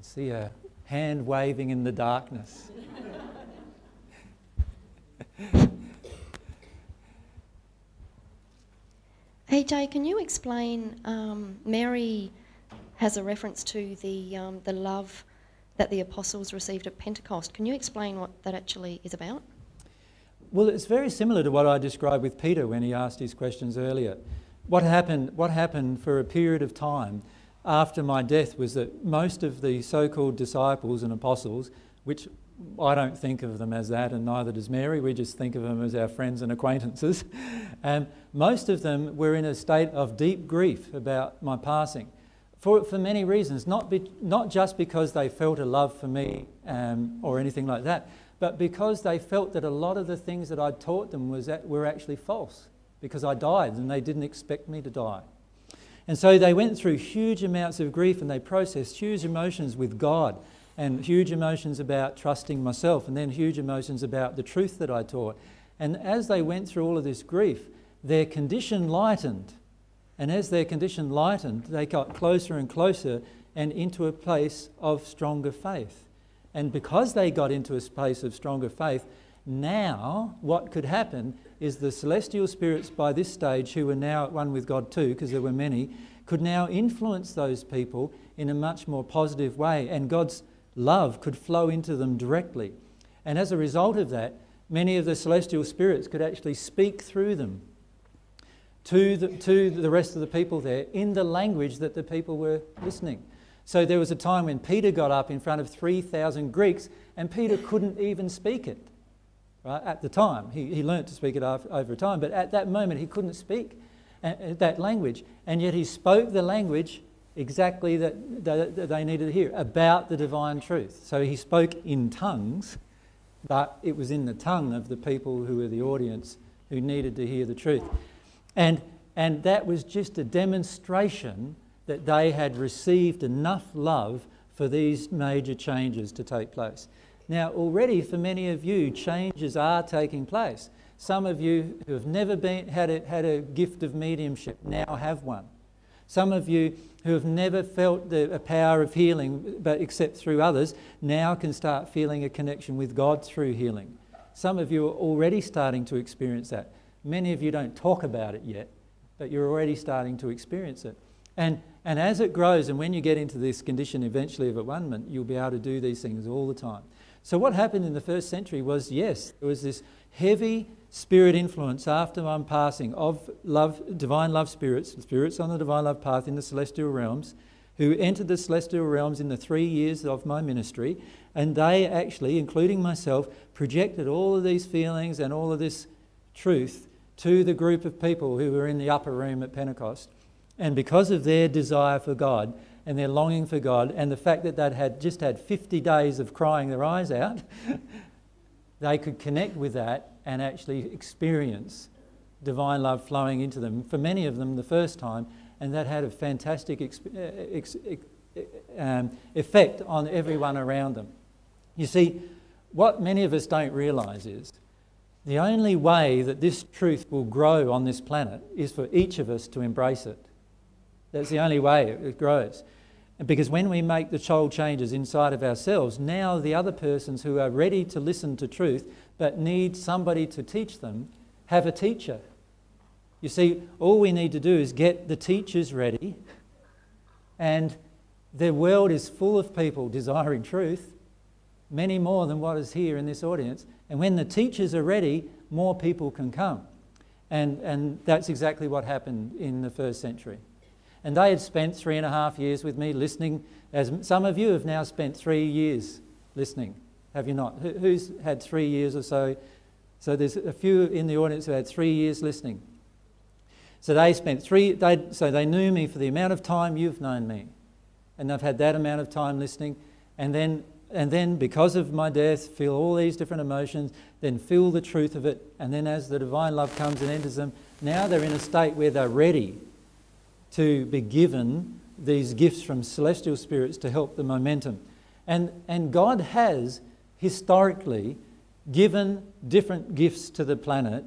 can see a hand waving in the darkness. AJ, can you explain? Um, Mary has a reference to the um, the love that the apostles received at Pentecost. Can you explain what that actually is about? Well, it's very similar to what I described with Peter when he asked his questions earlier. What happened, what happened for a period of time after my death was that most of the so called disciples and apostles, which I don't think of them as that, and neither does Mary, we just think of them as our friends and acquaintances. and most of them were in a state of deep grief about my passing for, for many reasons, not, be, not just because they felt a love for me um, or anything like that, but because they felt that a lot of the things that I'd taught them was that were actually false because I died and they didn't expect me to die. And so they went through huge amounts of grief and they processed huge emotions with God and huge emotions about trusting myself and then huge emotions about the truth that I taught. And as they went through all of this grief, their condition lightened and as their condition lightened, they got closer and closer and into a place of stronger faith. And because they got into a space of stronger faith, now what could happen is the celestial spirits by this stage, who were now at one with God too, because there were many, could now influence those people in a much more positive way, and God's love could flow into them directly. And as a result of that, many of the celestial spirits could actually speak through them to the, to the rest of the people there in the language that the people were listening. So there was a time when Peter got up in front of 3,000 Greeks and Peter couldn't even speak it. Right? At the time, he, he learned to speak it over time, but at that moment he couldn't speak that language. And yet he spoke the language exactly that, that they needed to hear about the divine truth. So he spoke in tongues, but it was in the tongue of the people who were the audience who needed to hear the truth. And, and that was just a demonstration that they had received enough love for these major changes to take place. Now, already for many of you, changes are taking place. Some of you who have never been, had, a, had a gift of mediumship now have one. Some of you who have never felt the power of healing, but except through others, now can start feeling a connection with God through healing. Some of you are already starting to experience that. Many of you don't talk about it yet, but you're already starting to experience it. And, and as it grows, and when you get into this condition eventually of at one you'll be able to do these things all the time. So, what happened in the first century was yes, there was this heavy spirit influence after my passing of love, divine love spirits, spirits on the divine love path in the celestial realms, who entered the celestial realms in the three years of my ministry. And they actually, including myself, projected all of these feelings and all of this truth to the group of people who were in the upper room at Pentecost. And because of their desire for God and their longing for God, and the fact that they'd had just had 50 days of crying their eyes out, they could connect with that and actually experience divine love flowing into them. For many of them, the first time, and that had a fantastic uh, um, effect on everyone around them. You see, what many of us don't realise is the only way that this truth will grow on this planet is for each of us to embrace it. That's the only way it grows. Because when we make the soul changes inside of ourselves, now the other persons who are ready to listen to truth but need somebody to teach them have a teacher. You see, all we need to do is get the teachers ready, and the world is full of people desiring truth, many more than what is here in this audience. And when the teachers are ready, more people can come. And, and that's exactly what happened in the first century. And they had spent three and a half years with me listening, as some of you have now spent three years listening, have you not? Who's had three years or so? So there's a few in the audience who had three years listening. So they spent three, they, so they knew me for the amount of time you've known me. And they've had that amount of time listening. And then and then because of my death, feel all these different emotions, then feel the truth of it, and then as the divine love comes and enters them, now they're in a state where they're ready to be given these gifts from celestial spirits to help the momentum. And, and God has historically given different gifts to the planet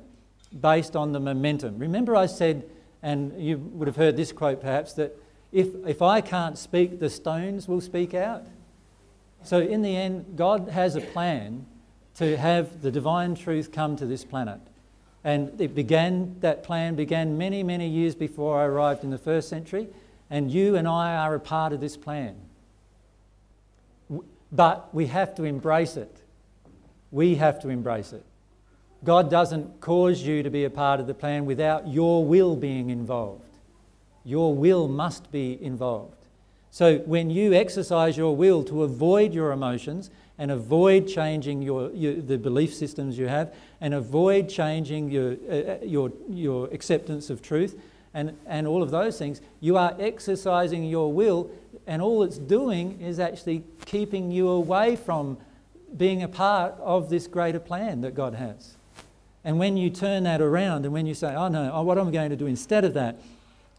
based on the momentum. Remember, I said, and you would have heard this quote perhaps, that if, if I can't speak, the stones will speak out. So, in the end, God has a plan to have the divine truth come to this planet. And it began, that plan began many, many years before I arrived in the first century, and you and I are a part of this plan. But we have to embrace it. We have to embrace it. God doesn't cause you to be a part of the plan without your will being involved. Your will must be involved. So when you exercise your will to avoid your emotions and avoid changing your, your the belief systems you have and avoid changing your, uh, uh, your, your acceptance of truth and, and all of those things, you are exercising your will and all it's doing is actually keeping you away from being a part of this greater plan that God has. And when you turn that around and when you say, oh no, oh, what I'm going to do instead of that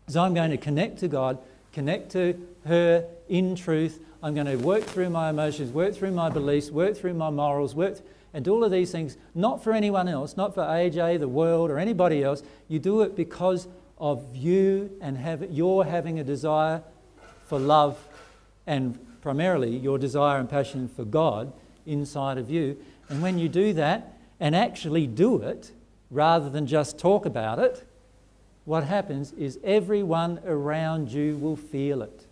is I'm going to connect to God, connect to her in truth. I'm going to work through my emotions, work through my beliefs, work through my morals, work and do all of these things, not for anyone else, not for AJ, the world, or anybody else. You do it because of you and have, you're having a desire for love and primarily your desire and passion for God inside of you. And when you do that and actually do it, rather than just talk about it, what happens is everyone around you will feel it.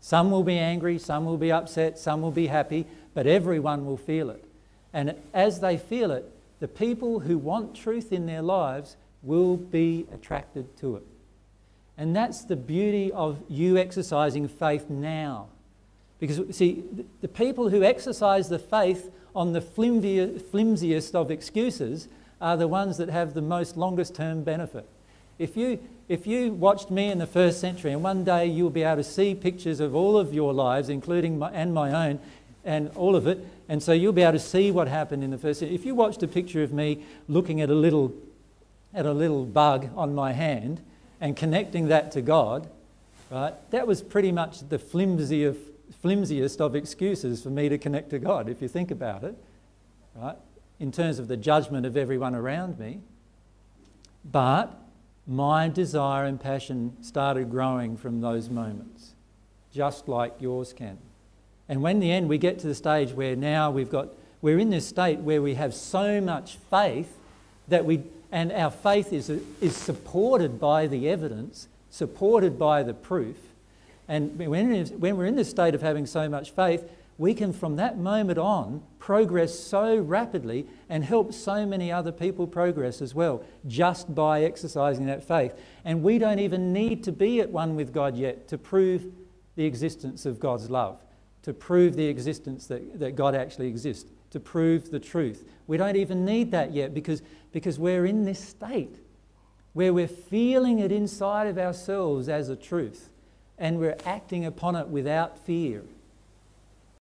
Some will be angry, some will be upset, some will be happy, but everyone will feel it. And as they feel it, the people who want truth in their lives will be attracted to it. And that's the beauty of you exercising faith now. Because, see, the people who exercise the faith on the flimsiest of excuses are the ones that have the most longest term benefit. If you, if you watched me in the first century, and one day you'll be able to see pictures of all of your lives, including my, and my own, and all of it, and so you'll be able to see what happened in the first century. If you watched a picture of me looking at a little, at a little bug on my hand, and connecting that to God, right, that was pretty much the flimsy of, flimsiest of excuses for me to connect to God, if you think about it, right, in terms of the judgment of everyone around me. But my desire and passion started growing from those moments, just like yours can. And when in the end we get to the stage where now we've got, we're in this state where we have so much faith that we and our faith is, is supported by the evidence, supported by the proof. And when, when we're in this state of having so much faith, we can from that moment on progress so rapidly and help so many other people progress as well, just by exercising that faith. And we don't even need to be at one with God yet to prove the existence of God's love, to prove the existence that, that God actually exists, to prove the truth. We don't even need that yet because because we're in this state where we're feeling it inside of ourselves as a truth and we're acting upon it without fear.